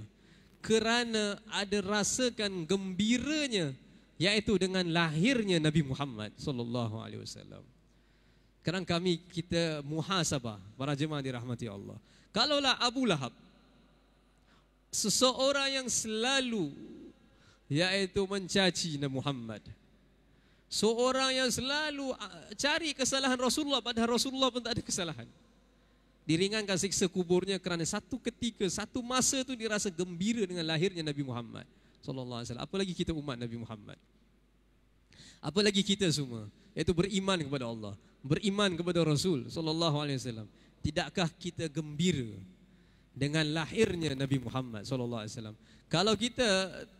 C: kerana ada rasakan gembiranya iaitu dengan lahirnya Nabi Muhammad sallallahu alaihi wasallam. Kerana kami kita muhasabah para jemaah dirahmati Allah. Kalaulah Abu Lahab seseorang yang selalu iaitu mencaci Nabi Muhammad. Seorang yang selalu ah, cari kesalahan Rasulullah padahal Rasulullah pun tak ada kesalahan diringankan siksa kuburnya kerana satu ketika, satu masa tu dia rasa gembira dengan lahirnya Nabi Muhammad sallallahu alaihi wasallam. Apalagi kita umat Nabi Muhammad. Apalagi kita semua iaitu beriman kepada Allah, beriman kepada Rasul sallallahu alaihi wasallam. Tidakkah kita gembira dengan lahirnya Nabi Muhammad sallallahu alaihi wasallam? Kalau kita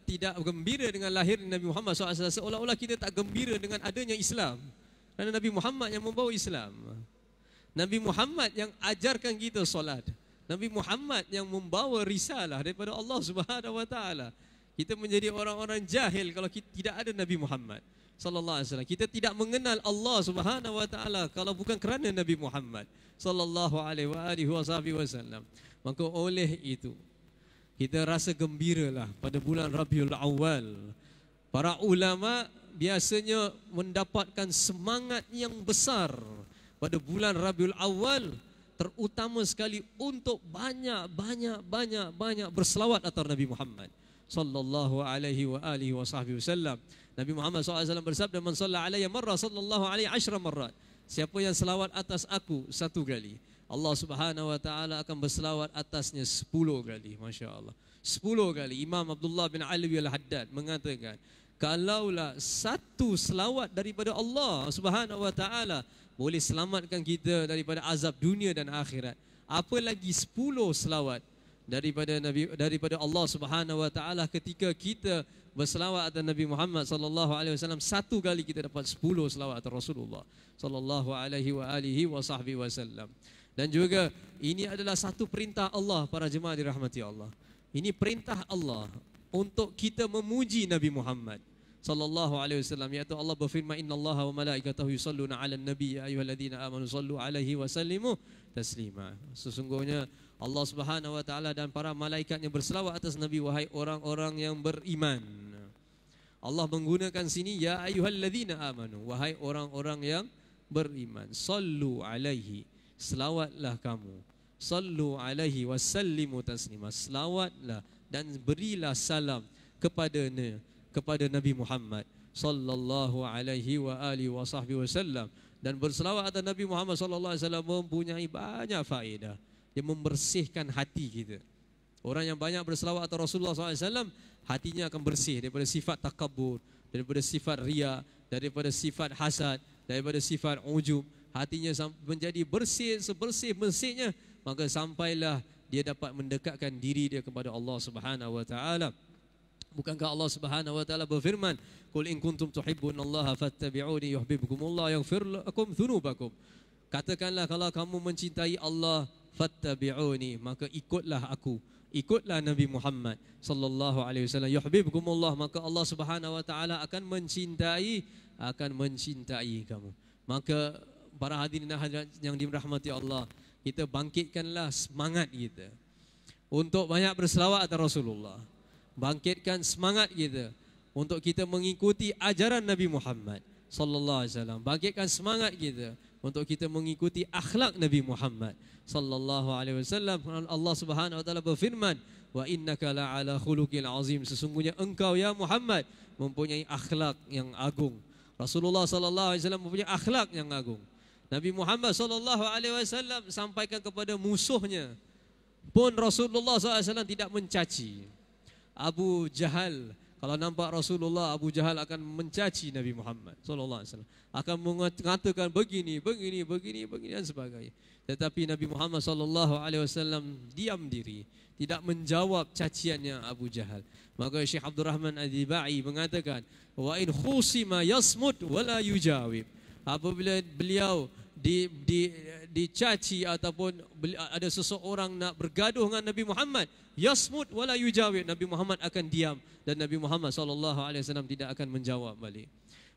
C: tidak gembira dengan lahir Nabi Muhammad SAW, seolah-olah kita tak gembira dengan adanya Islam. Kerana Nabi Muhammad yang membawa Islam. Nabi Muhammad yang ajarkan kita solat. Nabi Muhammad yang membawa risalah daripada Allah Subhanahu wa taala. Kita menjadi orang-orang jahil kalau kita, tidak ada Nabi Muhammad sallallahu alaihi wasallam. Kita tidak mengenal Allah Subhanahu wa taala kalau bukan kerana Nabi Muhammad sallallahu alaihi wasallam. Maka oleh itu kita rasa gembiralah pada bulan Rabiul Awal. Para ulama biasanya mendapatkan semangat yang besar pada bulan Rabiul Awal terutama sekali untuk banyak banyak banyak banyak berselawat atas Nabi Muhammad sallallahu alaihi wa alihi wa sahbihi wasallam. Nabi Muhammad SAW bersabda man shalla alayya marra sallallahu alaihi ashra marrat. Siapa yang selawat atas aku satu kali, Allah Subhanahu wa taala akan berselawat atasnya sepuluh kali. Masya-Allah. Sepuluh kali Imam Abdullah bin Ali al-Haddad mengatakan, kalaulah satu selawat daripada Allah Subhanahu wa taala boleh selamatkan kita daripada azab dunia dan akhirat. Apa lagi sepuluh selawat daripada Nabi daripada Allah Subhanahu wa taala ketika kita berselawat atas Nabi Muhammad sallallahu alaihi wasallam satu kali kita dapat 10 selawat atas Rasulullah sallallahu alaihi wa alihi wa wasallam. Dan juga ini adalah satu perintah Allah para jemaah dirahmati Allah. Ini perintah Allah untuk kita memuji Nabi Muhammad sallallahu alaihi wasallam iaitu Allah berfirman innallaha wa malaikatahu yusalluna 'alan nabi ya ayyuhalladzina amanu sallu 'alaihi wa sallimu taslima. Sesungguhnya Allah Subhanahu wa taala dan para malaikatnya berselawat atas Nabi wahai orang-orang yang beriman. Allah menggunakan sini ya ayyuhalladzina amanu wahai orang-orang yang beriman. Sallu alaihi. Selawatlah kamu. Sallu alaihi wasallimu taslima. Selawatlah dan berilah salam kepada kepada Nabi Muhammad sallallahu alaihi wa sahbihi wasallam dan berselawat atas Nabi Muhammad sallallahu alaihi wasallam mempunyai banyak faedah dia membersihkan hati kita. Orang yang banyak berselawat atas Rasulullah SAW, hatinya akan bersih daripada sifat takabur, daripada sifat ria, daripada sifat hasad, daripada sifat ujub. Hatinya menjadi bersih sebersih bersihnya, maka sampailah dia dapat mendekatkan diri dia kepada Allah Subhanahu Wa Taala. Bukankah Allah Subhanahu Wa Taala berfirman, "Qul in kuntum tuhibbunallaha fattabi'uni yuhibbukumullah yaghfir lakum dhunubakum." Katakanlah kalau kamu mencintai Allah, fattabi'uni maka ikutlah aku. Ikutlah Nabi Muhammad sallallahu alaihi wasallam yuhibbukumullah maka Allah Subhanahu wa taala akan mencintai akan mencintai kamu. Maka para hadirin hadirat yang dirahmati Allah kita bangkitkanlah semangat kita untuk banyak berselawat atas Rasulullah bangkitkan semangat kita untuk kita mengikuti ajaran Nabi Muhammad sallallahu alaihi wasallam. Bangkitkan semangat kita untuk kita mengikuti akhlak Nabi Muhammad sallallahu alaihi wasallam. Allah Subhanahu wa taala berfirman wa innaka la ala khuluqil azim. Sesungguhnya engkau ya Muhammad mempunyai akhlak yang agung. Rasulullah sallallahu alaihi wasallam mempunyai akhlak yang agung. Nabi Muhammad sallallahu alaihi wasallam sampaikan kepada musuhnya pun Rasulullah SAW tidak mencaci Abu Jahal. Kalau nampak Rasulullah Abu Jahal akan mencaci Nabi Muhammad sallallahu alaihi wasallam. Akan mengatakan begini begini begini begini dan sebagainya. Tetapi Nabi Muhammad sallallahu alaihi wasallam diam diri tidak menjawab caciannya Abu Jahal. Maka Syekh Abdul Rahman Ad-Dibai mengatakan wa in khusima yasmut wala yujawib. Apabila beliau di di dicaci ataupun ada seseorang nak bergaduh dengan Nabi Muhammad yasmut wala yujawib Nabi Muhammad akan diam dan Nabi Muhammad sallallahu alaihi wasallam tidak akan menjawab balik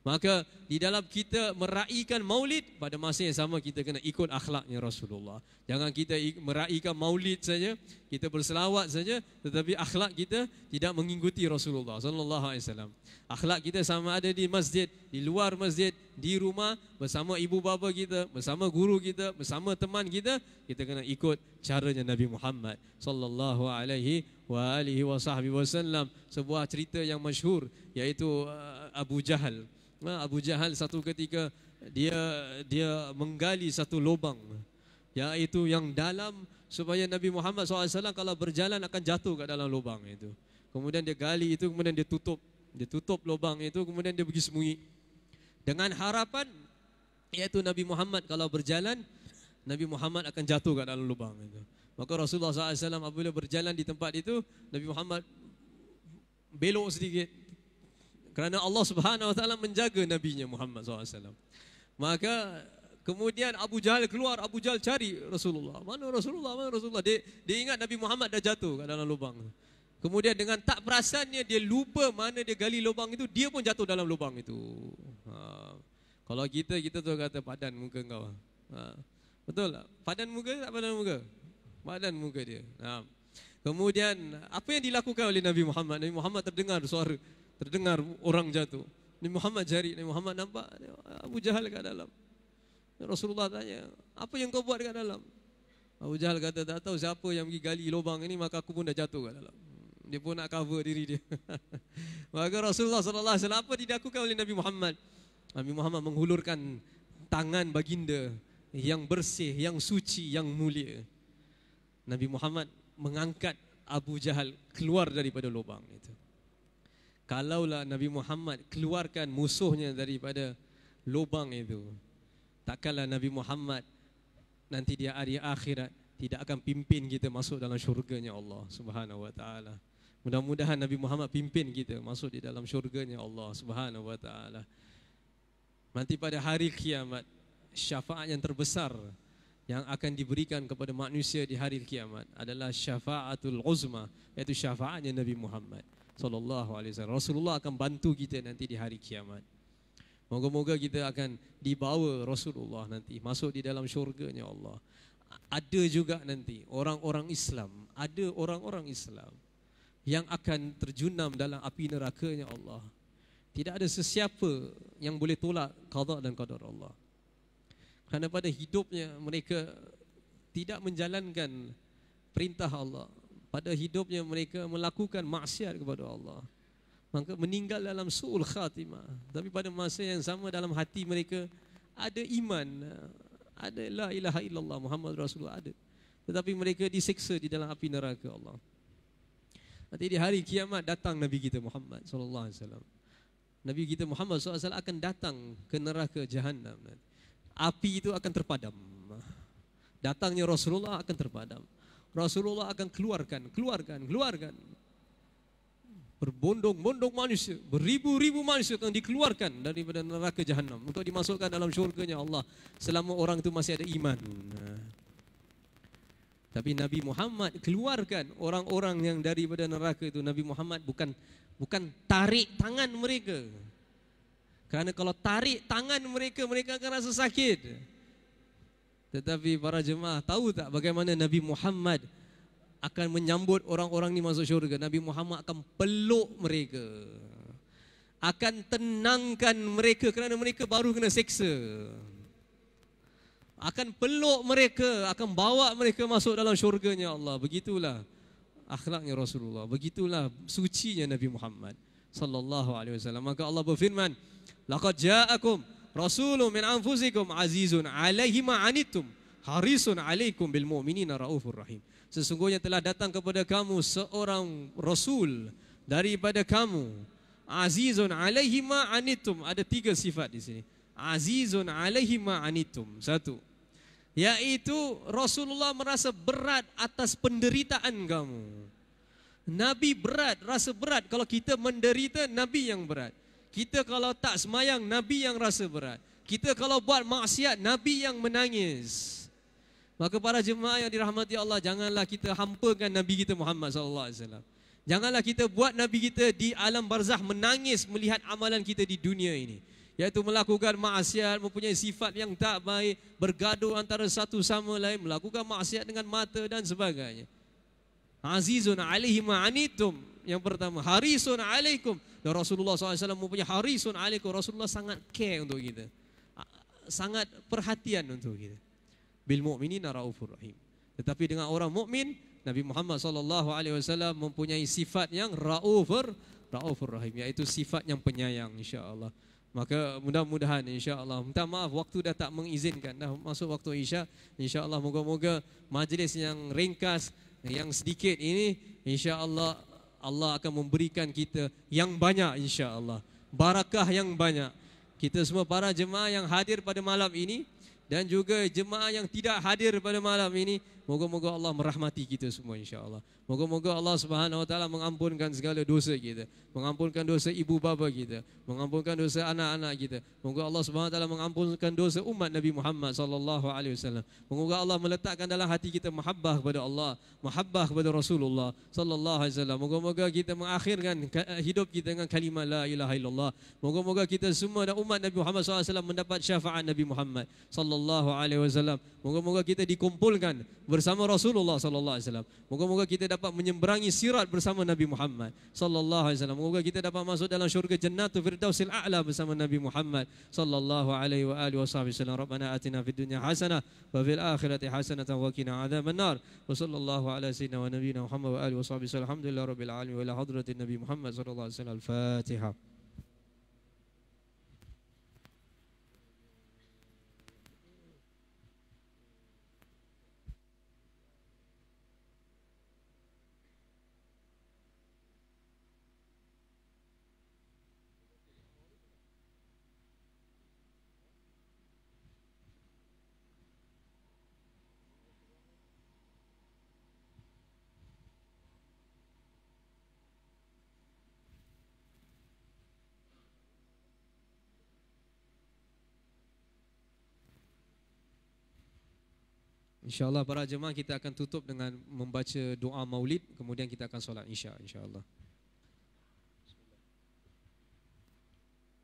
C: Maka di dalam kita meraihkan maulid pada masa yang sama kita kena ikut akhlaknya Rasulullah. Jangan kita meraihkan maulid saja, kita berselawat saja tetapi akhlak kita tidak mengikuti Rasulullah sallallahu alaihi wasallam. Akhlak kita sama ada di masjid, di luar masjid, di rumah bersama ibu bapa kita, bersama guru kita, bersama teman kita, kita kena ikut caranya Nabi Muhammad sallallahu alaihi wa alihi wasallam. Sebuah cerita yang masyhur iaitu uh, Abu Jahal Abu Jahal satu ketika dia dia menggali satu lubang yaitu yang dalam supaya Nabi Muhammad SAW kalau berjalan akan jatuh ke dalam lubang itu. Kemudian dia gali itu kemudian dia tutup dia tutup lubang itu kemudian dia pergi sembunyi dengan harapan yaitu Nabi Muhammad kalau berjalan Nabi Muhammad akan jatuh ke dalam lubang itu. Maka Rasulullah SAW apabila berjalan di tempat itu Nabi Muhammad belok sedikit kerana Allah Subhanahu Wa Taala menjaga nabinya Muhammad SAW. Maka kemudian Abu Jahal keluar, Abu Jahal cari Rasulullah. Mana Rasulullah? Mana Rasulullah? Dia, dia ingat Nabi Muhammad dah jatuh ke dalam lubang. Kemudian dengan tak perasannya dia lupa mana dia gali lubang itu, dia pun jatuh dalam lubang itu. Ha. Kalau kita, kita tu kata padan muka kau. Ha. Betul tak? Padan muka tak padan muka? Padan muka dia. Ha. Kemudian apa yang dilakukan oleh Nabi Muhammad? Nabi Muhammad terdengar suara, terdengar orang jatuh. Nabi Muhammad cari, Nabi Muhammad nampak Abu Jahal kat dalam. Rasulullah tanya, apa yang kau buat kat dalam? Abu Jahal kata, tak tahu siapa yang pergi gali lubang ini, maka aku pun dah jatuh kat dalam. Dia pun nak cover diri dia. [laughs] maka Rasulullah wasallam apa dilakukan oleh Nabi Muhammad? Nabi Muhammad menghulurkan tangan baginda yang bersih, yang suci, yang mulia. Nabi Muhammad mengangkat Abu Jahal keluar daripada lubang itu. Kalaulah Nabi Muhammad keluarkan musuhnya daripada lubang itu, takkanlah Nabi Muhammad nanti dia hari akhirat tidak akan pimpin kita masuk dalam syurganya Allah Subhanahu wa taala. Mudah-mudahan Nabi Muhammad pimpin kita masuk di dalam syurganya Allah Subhanahu wa taala. Nanti pada hari kiamat syafaat yang terbesar yang akan diberikan kepada manusia di hari kiamat adalah syafaatul uzma iaitu syafaatnya Nabi Muhammad sallallahu alaihi wasallam. Rasulullah akan bantu kita nanti di hari kiamat. Moga-moga kita akan dibawa Rasulullah nanti masuk di dalam syurganya Allah. Ada juga nanti orang-orang Islam, ada orang-orang Islam yang akan terjunam dalam api nerakanya Allah. Tidak ada sesiapa yang boleh tolak qada dan qadar Allah. Kerana pada hidupnya mereka tidak menjalankan perintah Allah. Pada hidupnya mereka melakukan maksiat kepada Allah. Maka meninggal dalam su'ul khatimah. Tapi pada masa yang sama dalam hati mereka ada iman. Ada la ilaha illallah Muhammad Rasulullah ada. Tetapi mereka diseksa di dalam api neraka Allah. Nanti di hari kiamat datang Nabi kita Muhammad sallallahu alaihi wasallam. Nabi kita Muhammad sallallahu alaihi wasallam akan datang ke neraka jahanam. Api itu akan terpadam. Datangnya Rasulullah akan terpadam. Rasulullah akan keluarkan, keluarkan, keluarkan. Berbondong-bondong manusia, beribu-ribu manusia akan dikeluarkan daripada neraka jahanam untuk dimasukkan dalam syurganya Allah selama orang itu masih ada iman. Tapi Nabi Muhammad keluarkan orang-orang yang daripada neraka itu Nabi Muhammad bukan bukan tarik tangan mereka. Kerana kalau tarik tangan mereka mereka akan rasa sakit. Tetapi para jemaah tahu tak bagaimana Nabi Muhammad akan menyambut orang-orang ini masuk syurga. Nabi Muhammad akan peluk mereka. Akan tenangkan mereka kerana mereka baru kena seksa akan peluk mereka, akan bawa mereka masuk dalam syurganya Allah. Begitulah akhlaknya Rasulullah. Begitulah sucinya Nabi Muhammad sallallahu alaihi wasallam. Maka Allah berfirman, "Laqad ja'akum rasulun min anfusikum azizun 'alaihi ma 'anittum, harisun 'alaikum bil mu'minina raufur rahim." Sesungguhnya telah datang kepada kamu seorang rasul daripada kamu. Azizun 'alaihi ma 'anittum. Ada tiga sifat di sini. Azizun 'alaihi ma 'anittum. Satu, yaitu Rasulullah merasa berat atas penderitaan kamu. Nabi berat, rasa berat kalau kita menderita Nabi yang berat. Kita kalau tak semayang Nabi yang rasa berat. Kita kalau buat maksiat Nabi yang menangis. Maka para jemaah yang dirahmati Allah janganlah kita hampakan Nabi kita Muhammad sallallahu alaihi wasallam. Janganlah kita buat Nabi kita di alam barzah menangis melihat amalan kita di dunia ini yaitu melakukan maksiat, mempunyai sifat yang tak baik, bergaduh antara satu sama lain, melakukan maksiat dengan mata dan sebagainya. Azizun alaihi ma'anitum. Yang pertama, harisun alaikum. Dan Rasulullah SAW mempunyai harisun alaikum. Rasulullah sangat care untuk kita. Sangat perhatian untuk kita. Bil mu'minina raufur rahim. Tetapi dengan orang mukmin, Nabi Muhammad SAW mempunyai sifat yang raufur, raufur rahim. Iaitu sifat yang penyayang insyaAllah. Maka mudah-mudahan insya-Allah. Minta maaf waktu dah tak mengizinkan dah masuk waktu Isya. Insya-Allah moga-moga majlis yang ringkas yang sedikit ini insya-Allah Allah akan memberikan kita yang banyak insya-Allah. Barakah yang banyak. Kita semua para jemaah yang hadir pada malam ini dan juga jemaah yang tidak hadir pada malam ini Moga-moga Allah merahmati kita semua insya-Allah. Moga-moga Allah Subhanahu wa taala mengampunkan segala dosa kita, mengampunkan dosa ibu bapa kita, mengampunkan dosa anak-anak kita. Moga Allah Subhanahu wa taala mengampunkan dosa umat Nabi Muhammad sallallahu alaihi wasallam. Moga Allah meletakkan dalam hati kita mahabbah kepada Allah, mahabbah kepada Rasulullah sallallahu alaihi wasallam. Moga-moga kita mengakhirkan hidup kita dengan kalimah la ilaha illallah. Moga-moga kita semua dan umat Nabi Muhammad sallallahu alaihi wasallam mendapat syafaat Nabi Muhammad sallallahu alaihi wasallam. Moga-moga kita dikumpulkan bersama Rasulullah sallallahu alaihi wasallam. Moga-moga kita dapat menyeberangi sirat bersama Nabi Muhammad sallallahu alaihi wasallam. Moga kita dapat masuk dalam syurga Jannatul Firdausil A'la bersama Nabi Muhammad sallallahu alaihi wa alihi wasallam. Rabbana atina fid dunya hasanah wa fil akhirati hasanah wa qina adzabannar. Wa sallallahu ala sayyidina wa nabiyyina Muhammad wa alihi wasallam. Alhamdulillah rabbil alamin wa ila hadratin Nabi Muhammad sallallahu alaihi wasallam. Al-Fatihah. InsyaAllah para jemaah kita akan tutup dengan membaca doa maulid Kemudian kita akan solat insya insyaAllah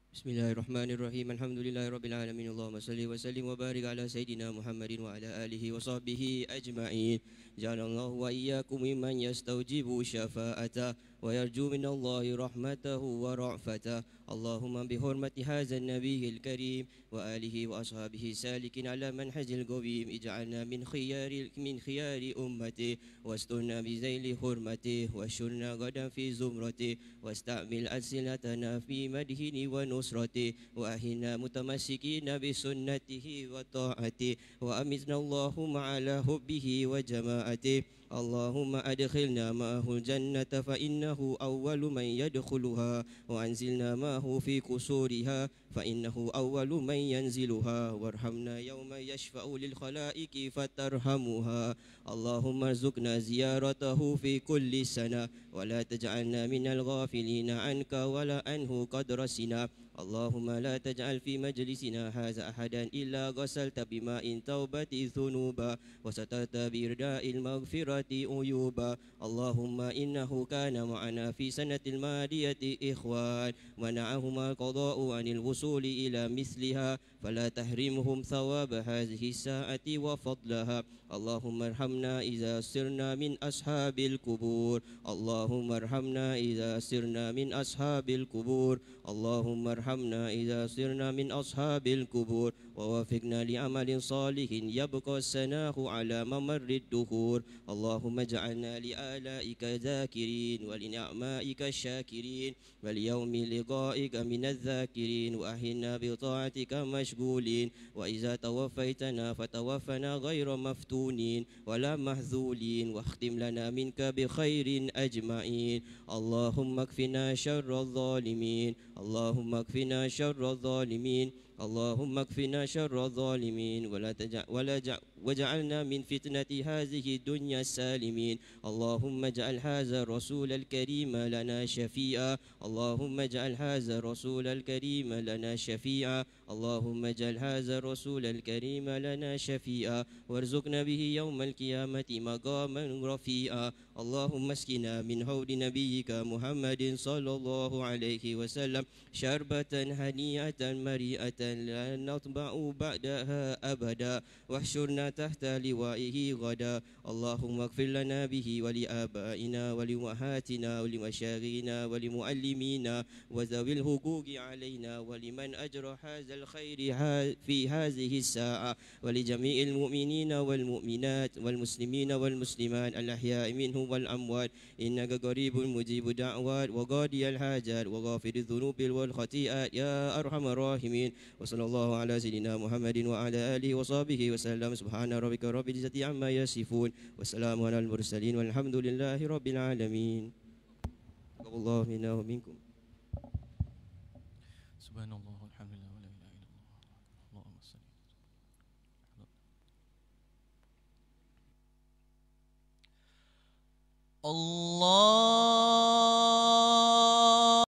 G: Bismillahirrahmanirrahim. Alhamdulillahirabbil alamin. Allahumma salli wa sallim wa barik ala sayidina Muhammadin wa ala alihi wa sahbihi ajma'in. Ja'alallahu wa iyyakum mimman yastawjibu syafa'ata wa yarju min Allahi rahmatahu wa ra'fata. اللهم بحرمة هذا النبي الكريم وآله وأصحابه سالك على منحز القويم اجعلنا من خيار من خيار أمته واسترنا بذيل حرمته واشرنا غدا في زمرته واستعمل ألسنتنا في مدهن ونصرته وأهنا متمسكين بسنته وطاعته وأمزنا اللهم على حبه وجماعته اللهم أدخلنا معه الجنة فإنه أول من يدخلها وأنزلنا معه الله في كسورها فإنه أول من ينزلها. وارحمنا يوم يشفع للخلائق فترحمها اللهم ارزقنا زيارته في كل سنة. ولا تجعلنا من الغافلين عنك ولا عنه قدر سنا. اللهم لا تجعل في مجلسنا هذا أحدا إلا غسلت بماء توبة ذنوبا. وسترت برداء المغفرة عيوبا. اللهم إنه كان معنا في سنة المادية إخوان. منعهما القضاء عن الوصول إلى مثلها فلا تحرمهم ثواب هذه الساعة وفضلها. اللهم ارحمنا إذا سرنا من أصحاب القبور. اللهم ارحمنا إذا سرنا من أصحاب القبور. اللهم ارحمنا إذا سرنا من أصحاب القبور. ووفقنا لعمل صالح يبقى السناه على ممر الدهور اللهم اجعلنا لآلائك ذاكرين ولنعمائك الشاكرين واليوم لقائك من الذاكرين. وأهلنا بطاعتك مشغولين. وإذا توفيتنا فتوفنا غير مفتونين ولا محذولين واختم لنا منك بخير أجمعين. اللهم اكفنا شر الظالمين اللهم اكفنا شر الظالمين اللهم اكفنا شر الظالمين. ولا تجع ولا جع وجعلنا من فتنة هذه الدنيا السالمين اللهم اجعل هذا الرسول الكريم لنا شفيعا. اللهم اجعل هذا الرسول الكريم لنا شفيعا. اللهم اجعل هذا الرسول الكريم لنا شفيعا. وارزقنا به يوم القيامة مقاما رفيعا. اللهم اسقنا من حوض نبيك محمد صلى الله عليه وسلم. شربة هنيئة مريئة لا نطبع بعدها أبدا. واحشرنا تحت لوائه غدا. اللهم اغفر لنا به ولآبائنا ولأمهاتنا ولمشاغينا ولمعلمينا وذوي الحقوق علينا ولمن أجرى هذا الخير في هذه الساعة ولجميع المؤمنين والمؤمنات والمسلمين والمسلمات الأحياء منهم والأموات. إنك قريب مجيب دعوات وقاضي الحاجات وغافر الذنوب والخطيئات. يا أرحم الراحمين. وصلى الله على سيدنا محمد وعلى آله وصحبه وسلم. سبحان ربك رب العزة عما يصفون وسلام على المرسلين والحمد لله رب العالمين. الله منا ومنكم
E: سبحان الله والحمد لله ولا إله إلا الله.
A: اللهم صل الله